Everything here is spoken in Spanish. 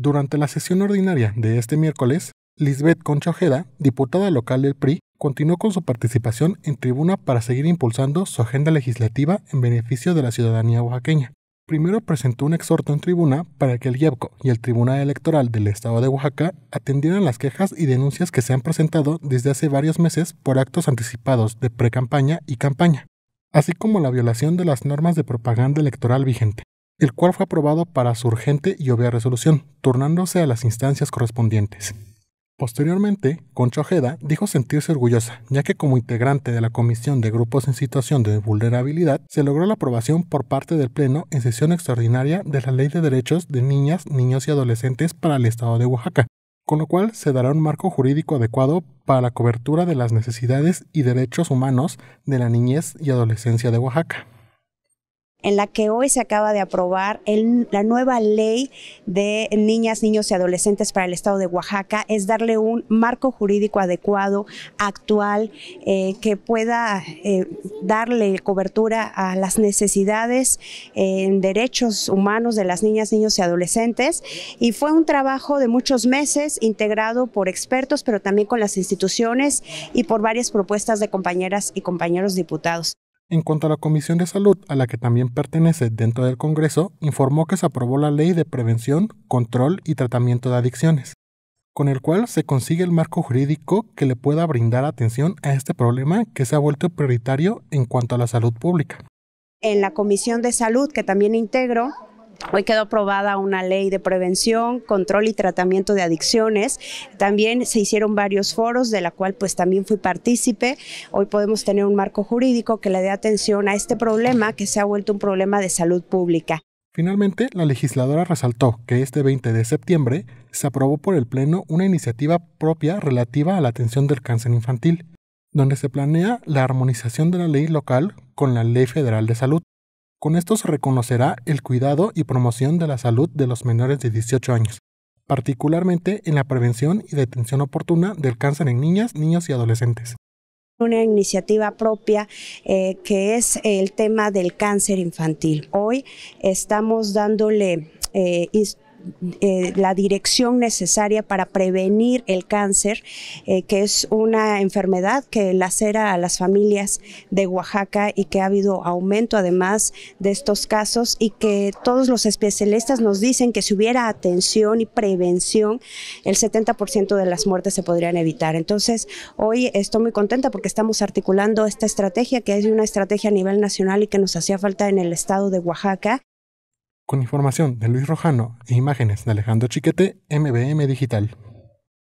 Durante la sesión ordinaria de este miércoles, Lisbeth Concha Ojeda, diputada local del PRI, continuó con su participación en tribuna para seguir impulsando su agenda legislativa en beneficio de la ciudadanía oaxaqueña. Primero presentó un exhorto en tribuna para que el IEPCO y el Tribunal Electoral del Estado de Oaxaca atendieran las quejas y denuncias que se han presentado desde hace varios meses por actos anticipados de precampaña y campaña, así como la violación de las normas de propaganda electoral vigente, el cual fue aprobado para su urgente y obvia resolución, turnándose a las instancias correspondientes. Posteriormente, Concha Ojeda dijo sentirse orgullosa, ya que como integrante de la Comisión de Grupos en Situación de Vulnerabilidad, se logró la aprobación por parte del Pleno en sesión extraordinaria de la Ley de Derechos de Niñas, Niños y Adolescentes para el Estado de Oaxaca, con lo cual se dará un marco jurídico adecuado para la cobertura de las necesidades y derechos humanos de la niñez y adolescencia de Oaxaca en la que hoy se acaba de aprobar la nueva ley de niñas, niños y adolescentes para el estado de Oaxaca, es darle un marco jurídico adecuado, actual, eh, que pueda eh, darle cobertura a las necesidades en derechos humanos de las niñas, niños y adolescentes. Y fue un trabajo de muchos meses integrado por expertos, pero también con las instituciones y por varias propuestas de compañeras y compañeros diputados. En cuanto a la Comisión de Salud, a la que también pertenece dentro del Congreso, informó que se aprobó la Ley de Prevención, Control y Tratamiento de Adicciones, con el cual se consigue el marco jurídico que le pueda brindar atención a este problema que se ha vuelto prioritario en cuanto a la salud pública. En la Comisión de Salud, que también integro, Hoy quedó aprobada una ley de prevención, control y tratamiento de adicciones. También se hicieron varios foros de la cual pues también fui partícipe. Hoy podemos tener un marco jurídico que le dé atención a este problema que se ha vuelto un problema de salud pública. Finalmente, la legisladora resaltó que este 20 de septiembre se aprobó por el Pleno una iniciativa propia relativa a la atención del cáncer infantil, donde se planea la armonización de la ley local con la Ley Federal de Salud. Con esto se reconocerá el cuidado y promoción de la salud de los menores de 18 años, particularmente en la prevención y detención oportuna del cáncer en niñas, niños y adolescentes una iniciativa propia eh, que es el tema del cáncer infantil. Hoy estamos dándole eh, eh, la dirección necesaria para prevenir el cáncer, eh, que es una enfermedad que lacera a las familias de Oaxaca y que ha habido aumento además de estos casos y que todos los especialistas nos dicen que si hubiera atención y prevención, el 70% de las muertes se podrían evitar. Entonces, hoy estoy muy contenta porque estamos articulando esta estrategia que es una estrategia a nivel nacional y que nos hacía falta en el estado de Oaxaca con información de Luis Rojano e imágenes de Alejandro Chiquete, MBM Digital.